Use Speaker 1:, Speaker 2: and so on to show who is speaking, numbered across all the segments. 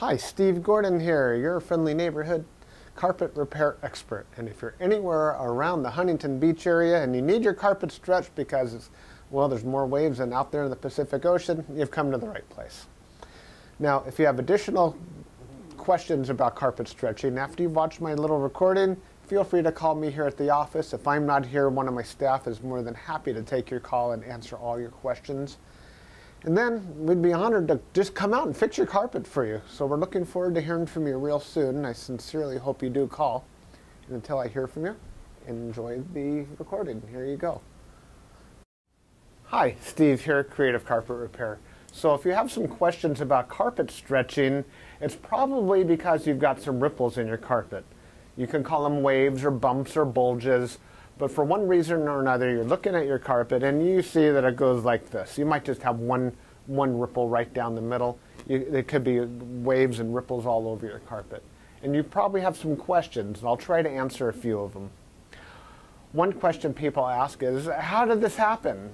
Speaker 1: Hi, Steve Gordon here, your friendly neighborhood carpet repair expert. And if you're anywhere around the Huntington Beach area and you need your carpet stretched because, well, there's more waves than out there in the Pacific Ocean, you've come to the right place. Now, if you have additional questions about carpet stretching, after you've watched my little recording, feel free to call me here at the office. If I'm not here, one of my staff is more than happy to take your call and answer all your questions. And then we'd be honored to just come out and fix your carpet for you. So we're looking forward to hearing from you real soon. And I sincerely hope you do call. And until I hear from you, enjoy the recording. Here you go. Hi, Steve here, Creative Carpet Repair. So if you have some questions about carpet stretching, it's probably because you've got some ripples in your carpet. You can call them waves or bumps or bulges but for one reason or another, you're looking at your carpet and you see that it goes like this. You might just have one, one ripple right down the middle. You, there could be waves and ripples all over your carpet. And you probably have some questions, and I'll try to answer a few of them. One question people ask is, how did this happen?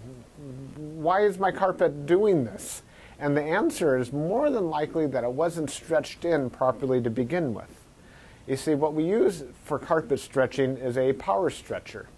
Speaker 1: Why is my carpet doing this? And the answer is more than likely that it wasn't stretched in properly to begin with. You see, what we use for carpet stretching is a power stretcher.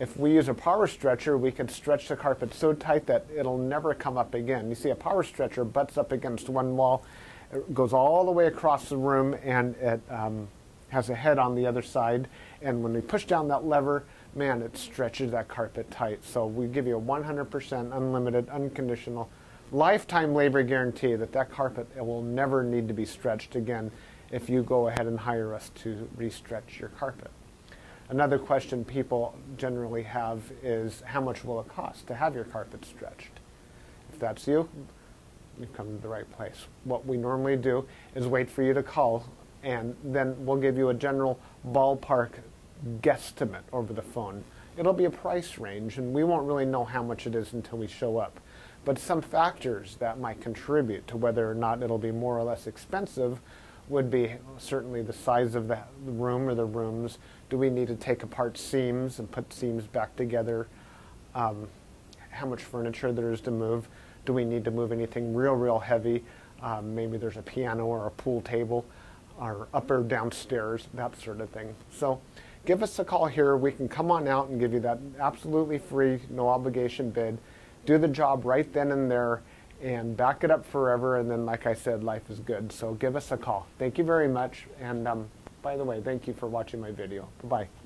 Speaker 1: If we use a power stretcher, we can stretch the carpet so tight that it'll never come up again. You see, a power stretcher butts up against one wall, it goes all the way across the room, and it um, has a head on the other side. And when we push down that lever, man, it stretches that carpet tight. So we give you a 100% unlimited, unconditional, lifetime labor guarantee that that carpet will never need to be stretched again if you go ahead and hire us to restretch your carpet. Another question people generally have is how much will it cost to have your carpet stretched? If that's you, you've come to the right place. What we normally do is wait for you to call and then we'll give you a general ballpark guesstimate over the phone. It'll be a price range and we won't really know how much it is until we show up. But some factors that might contribute to whether or not it'll be more or less expensive would be certainly the size of the room or the rooms. Do we need to take apart seams and put seams back together? Um, how much furniture there is to move? Do we need to move anything real, real heavy? Um, maybe there's a piano or a pool table or up or downstairs, that sort of thing. So give us a call here. We can come on out and give you that absolutely free, no obligation bid. Do the job right then and there and back it up forever. And then, like I said, life is good. So give us a call. Thank you very much. And um, by the way, thank you for watching my video. Bye-bye.